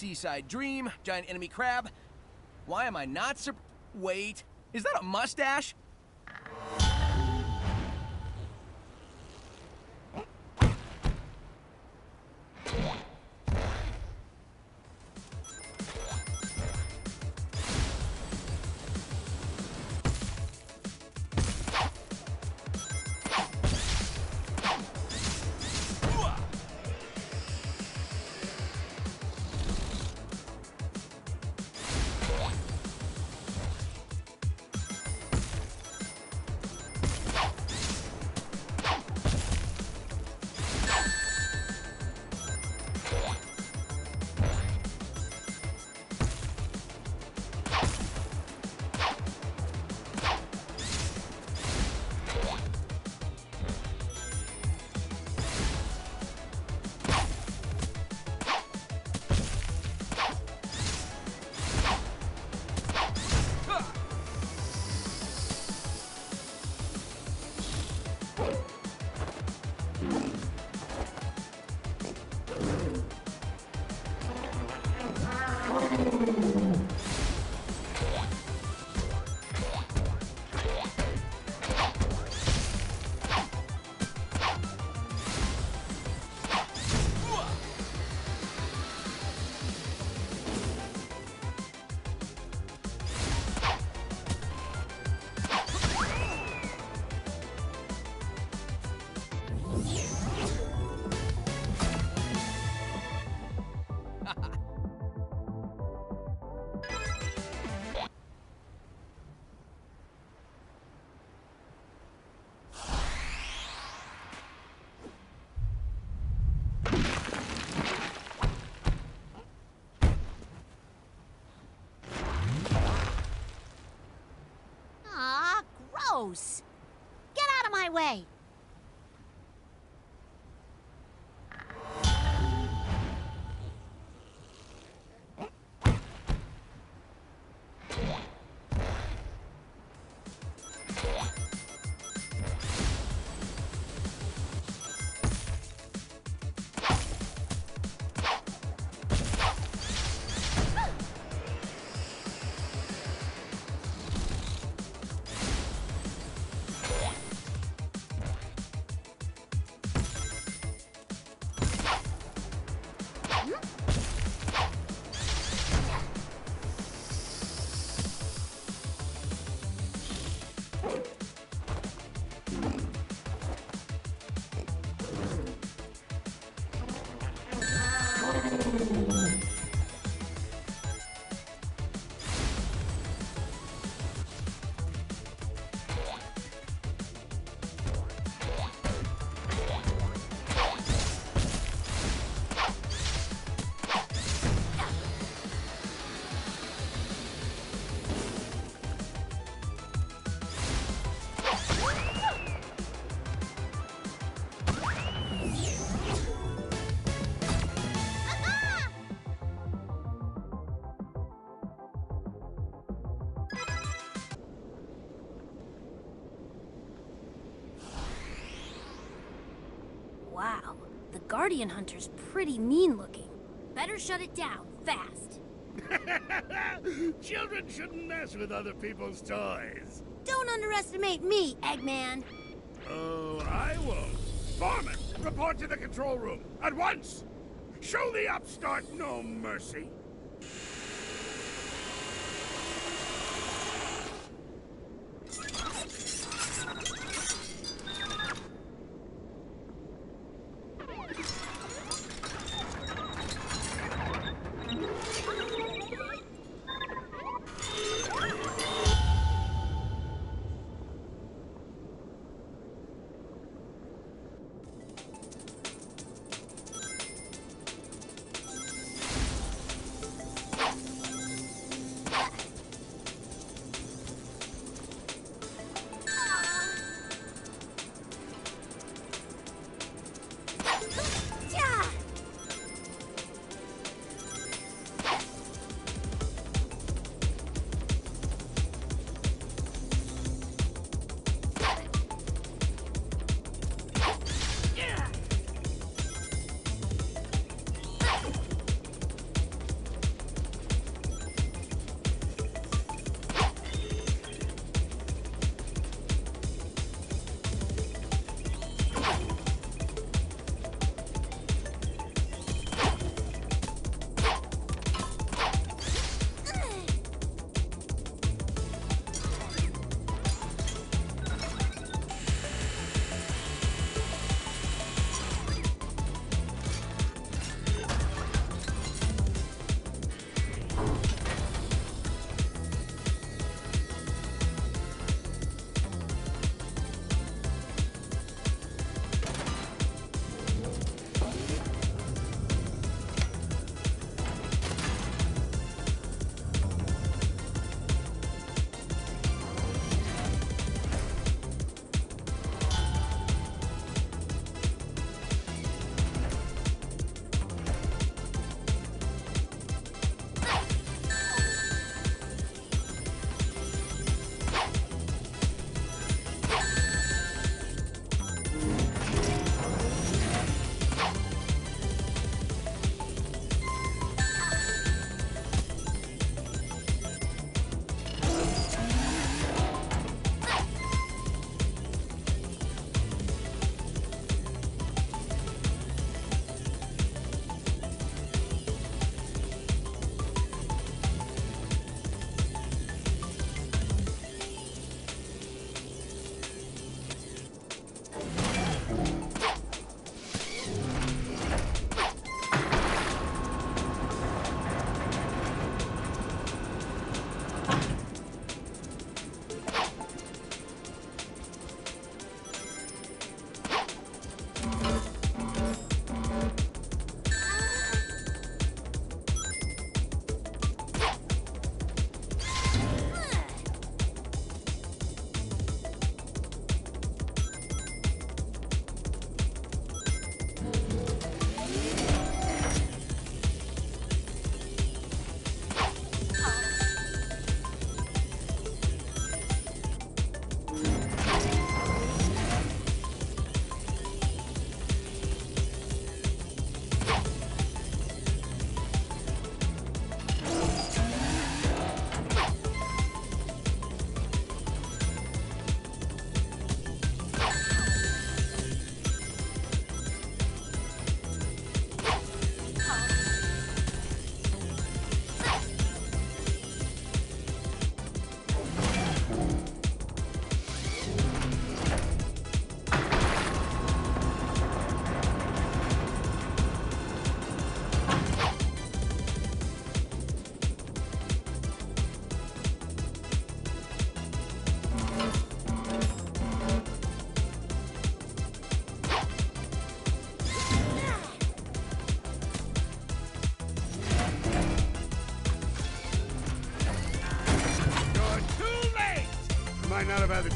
Seaside Dream, Giant Enemy Crab. Why am I not sur- Wait, is that a mustache? Gross. Get out of my way. Guardian Hunter's pretty mean looking. Better shut it down, fast. Children shouldn't mess with other people's toys. Don't underestimate me, Eggman. Oh, I won't. Foreman, report to the control room. At once! Show the upstart no mercy.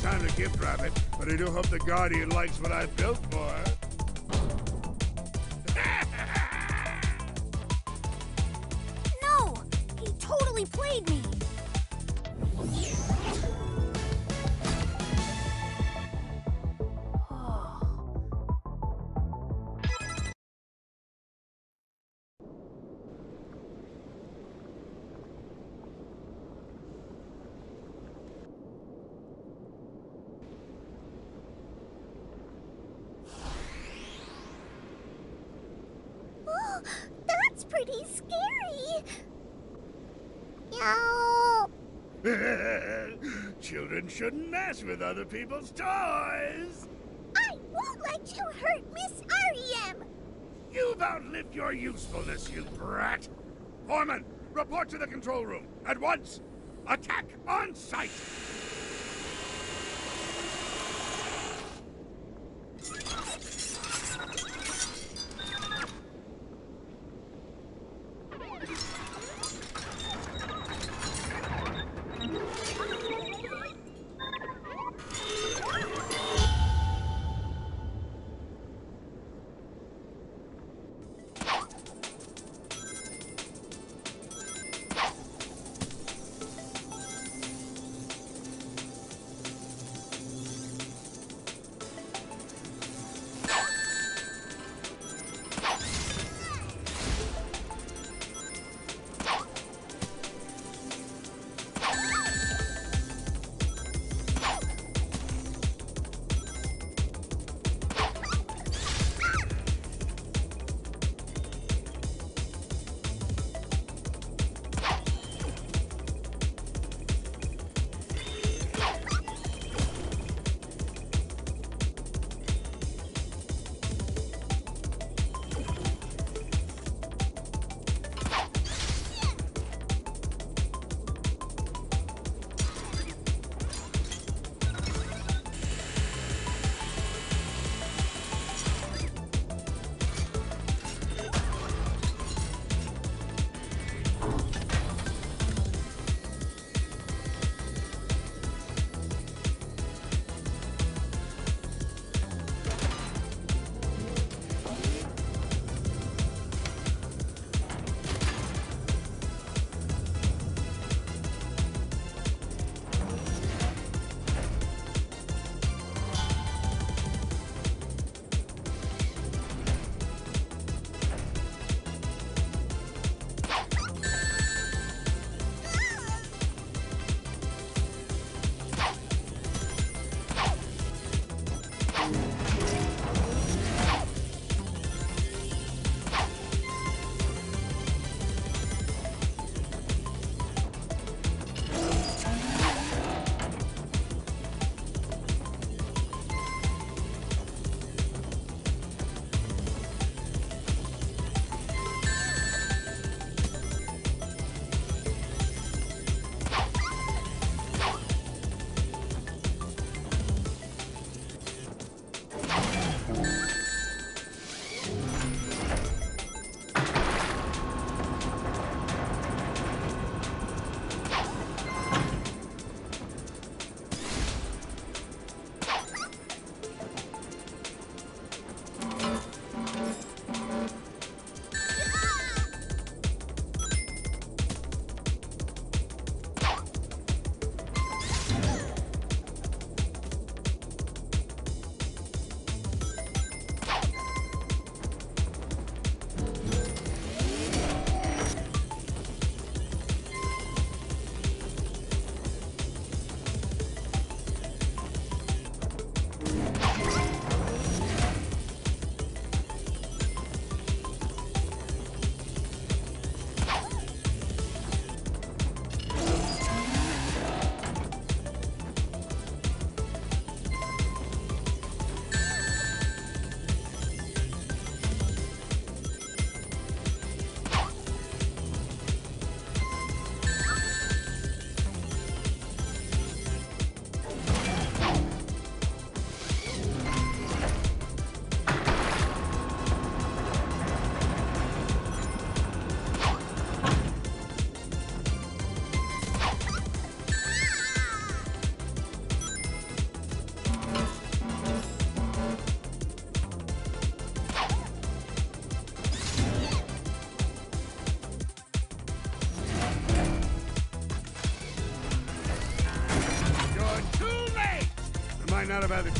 Time to gift wrap it, but I do hope the Guardian likes what I built for her. Pretty scary. Meow. Children shouldn't mess with other people's toys. I won't let you hurt Miss Ariem You've outlived your usefulness, you brat. Foreman, report to the control room at once. Attack on sight.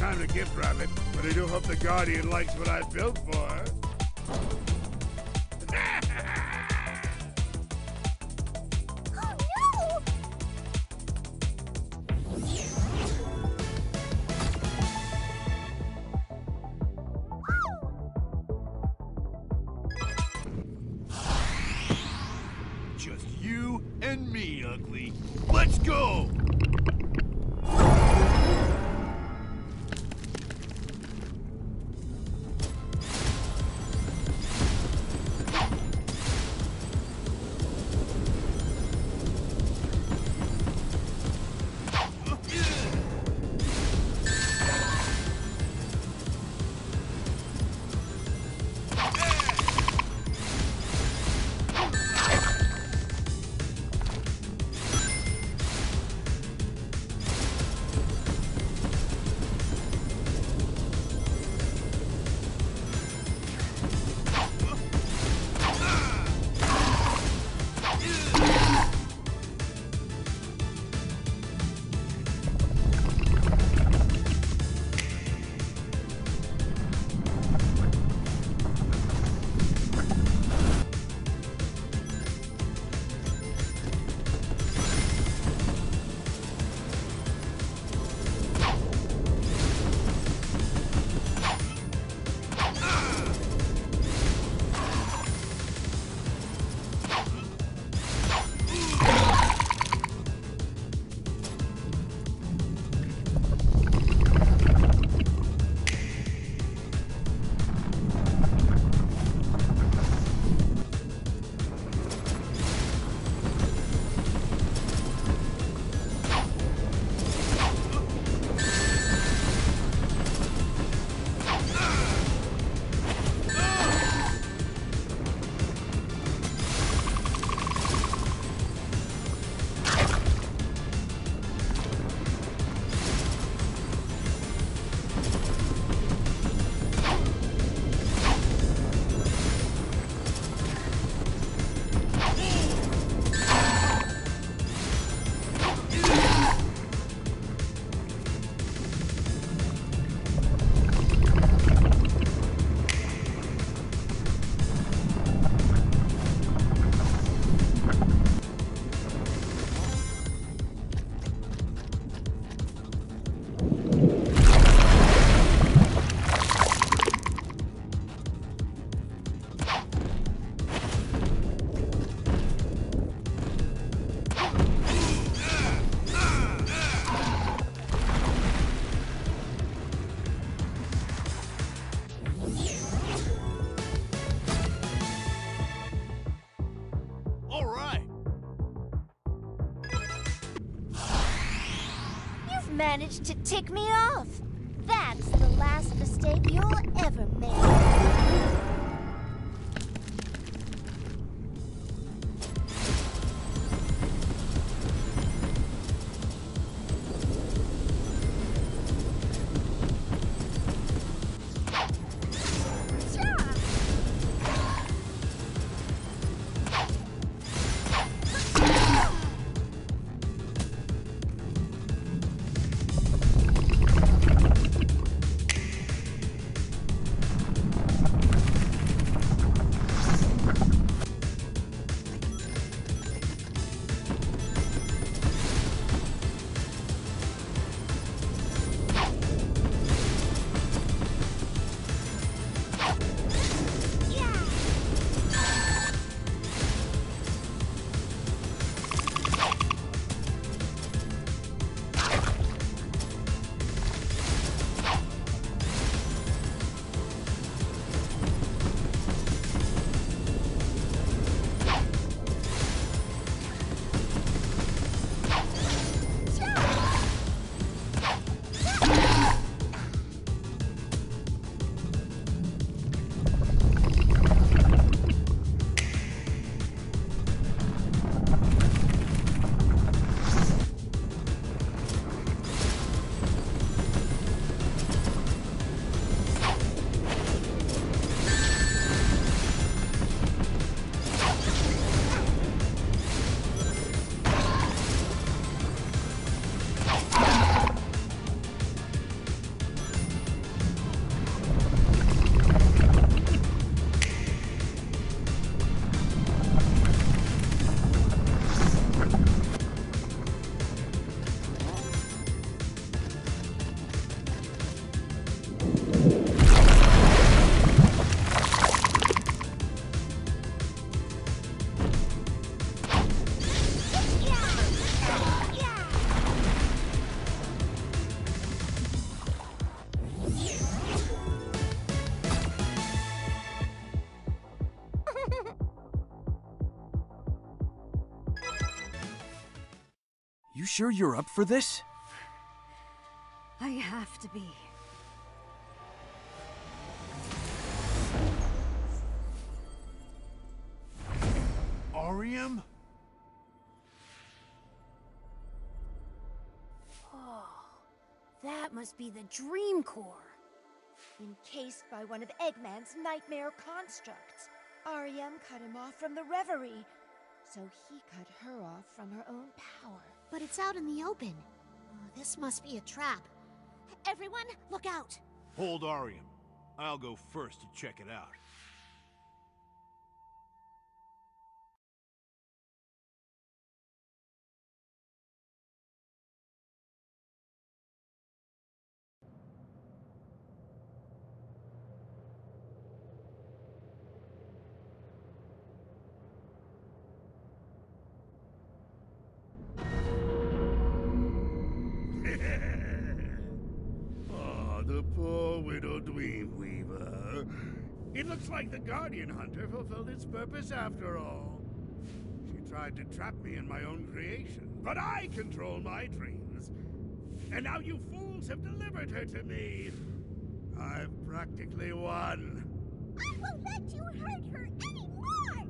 Time to gift wrap it, but I do hope the Guardian likes what I've built managed to tick me off. That's the last mistake you'll ever make. Sure you're up for this? I have to be. Ariem? Oh, That must be the Dream Core. Encased by one of Eggman's nightmare constructs. Ariem cut him off from the reverie, so he cut her off from her own power. But it's out in the open. Oh, this must be a trap. Everyone, look out! Hold Ariem. I'll go first to check it out. Like the Guardian Hunter fulfilled its purpose after all. She tried to trap me in my own creation, but I control my dreams. And now you fools have delivered her to me. I've practically won. I won't let you hurt her anymore!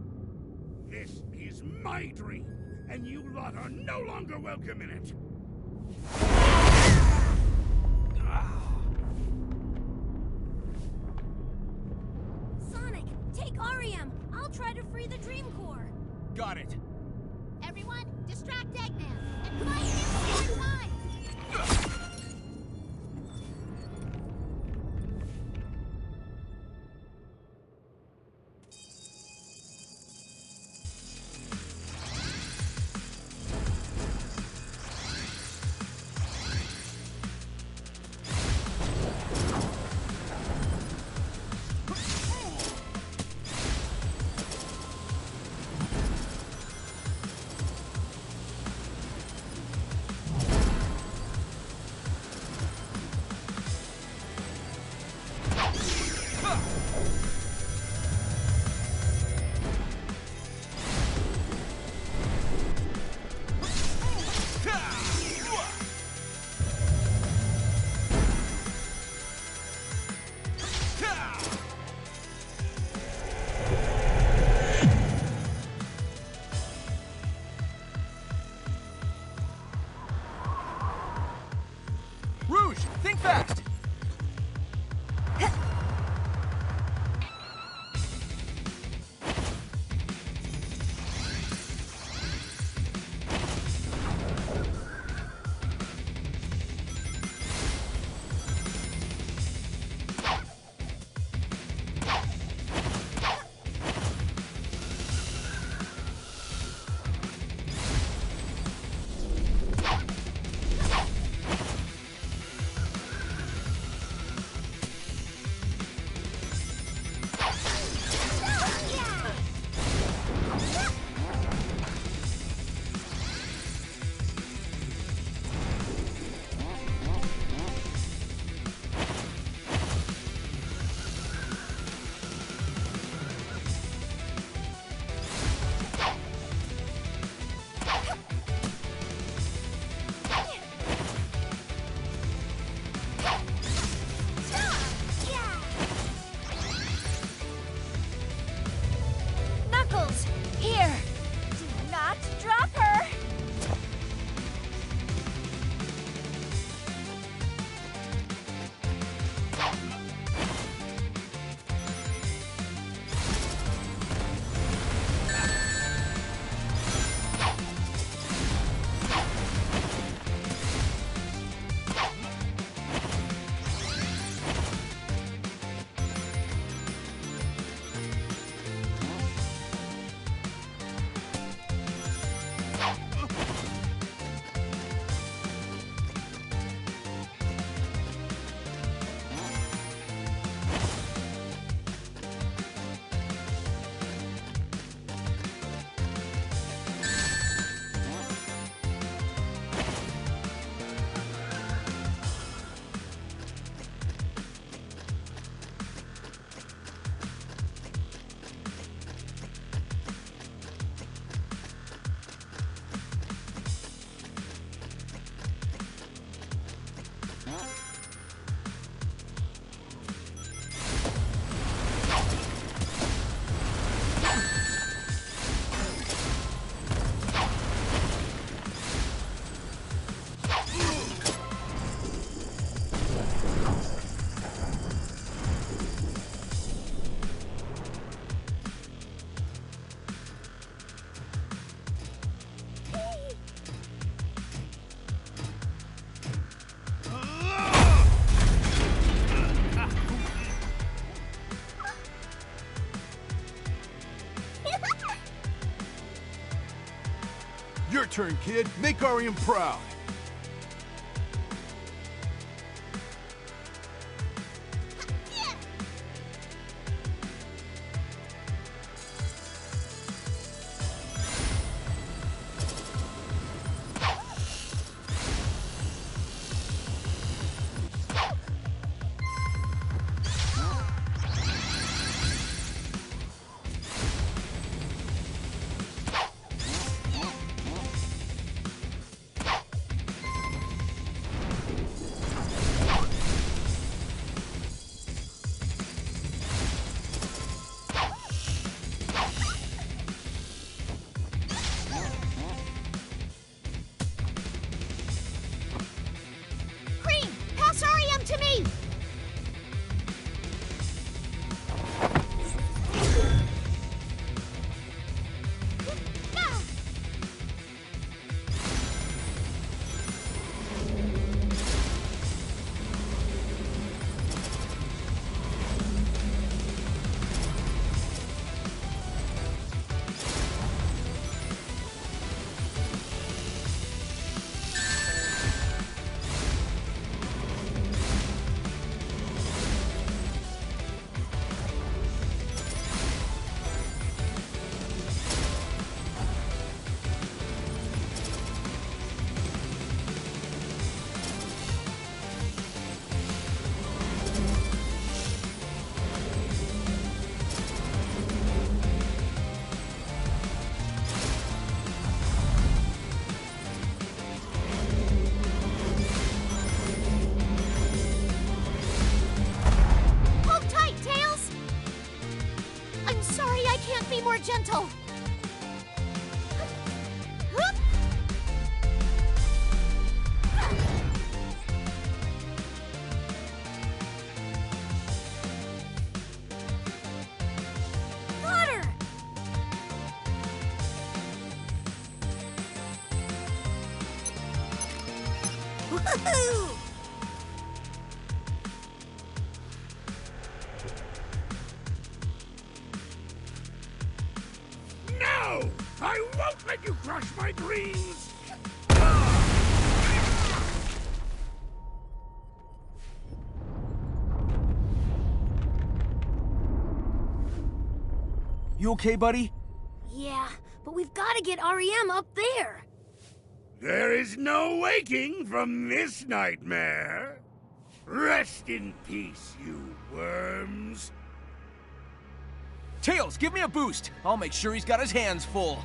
This is my dream, and you lot are no longer welcome in it. Take Ariem. I'll try to free the Dream Core. Got it. Everyone, distract Eggman Your turn, kid. Make Ariem proud. No! I won't let you crush my dreams! You okay, buddy? Yeah, but we've got to get Ariem up there. There is no waking from this nightmare. Rest in peace, you worms. Tails, give me a boost. I'll make sure he's got his hands full.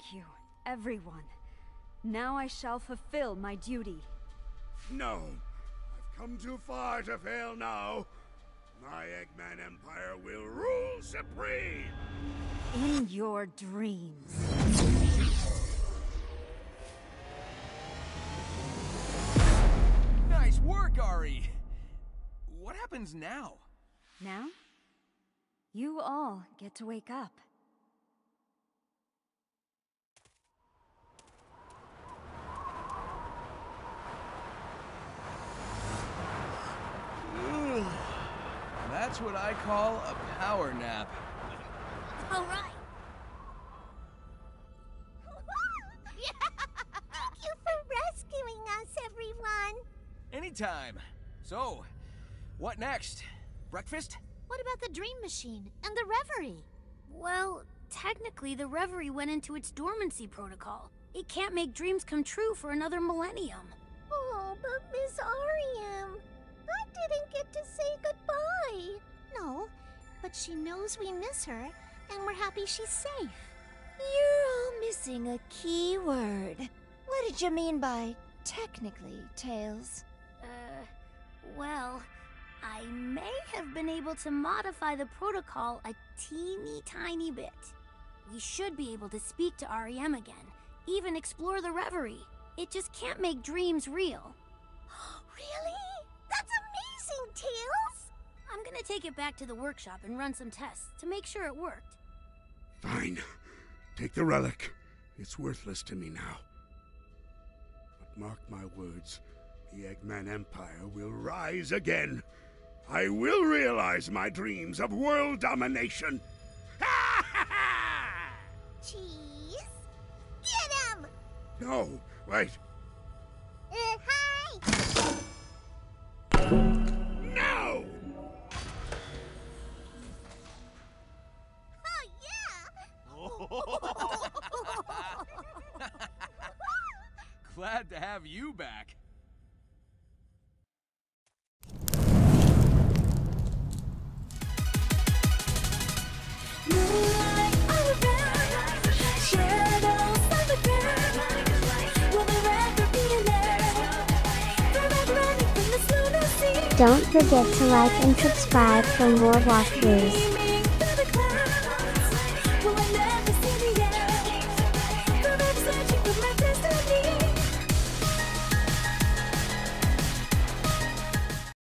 Thank you, everyone. Now I shall fulfill my duty. No, I've come too far to fail now. My Eggman Empire will rule supreme. In your dreams. Nice work, Ari! What happens now? Now? You all get to wake up. That's what I call a power nap. All right. Thank you for rescuing us, everyone. Anytime. So, what next? Breakfast? What about the dream machine and the reverie? Well, technically, the reverie went into its dormancy protocol. It can't make dreams come true for another millennium. Oh, but Miss Ariem, didn't get to say goodbye. No, but she knows we miss her, and we're happy she's safe. You're all missing a key word. What did you mean by technically, Tails? Uh, well, I may have been able to modify the protocol a teeny tiny bit. We should be able to speak to Ariem again, even explore the Reverie. It just can't make dreams real. Really? Tails! I'm gonna take it back to the workshop and run some tests to make sure it worked. Fine. Take the relic. It's worthless to me now. But mark my words, the Eggman Empire will rise again. I will realize my dreams of world domination. Cheese? Get him! no, wait. Have you back. Don't forget to like and subscribe for more walkthroughs.